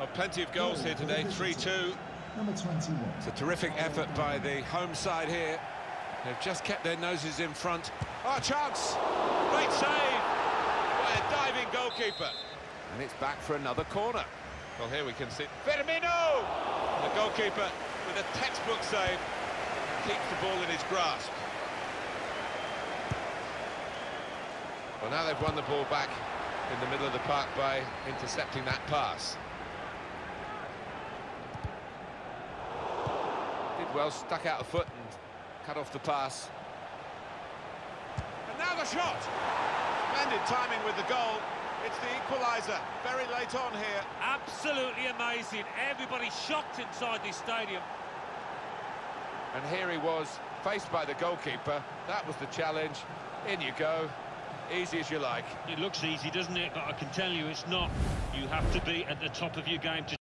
Well, plenty of goals here today, 3-2. Number 21. It's a terrific effort by the home side here. They've just kept their noses in front. Oh, chance! Great save by a diving goalkeeper. And it's back for another corner. Well, here we can see Firmino! The goalkeeper with a textbook save keeps the ball in his grasp. Well, now they've won the ball back in the middle of the park by intercepting that pass. Well, stuck out a foot and cut off the pass. And now the shot! Splendid timing with the goal. It's the equaliser, very late on here. Absolutely amazing. Everybody shocked inside this stadium. And here he was, faced by the goalkeeper. That was the challenge. In you go. Easy as you like. It looks easy, doesn't it? But I can tell you it's not. You have to be at the top of your game to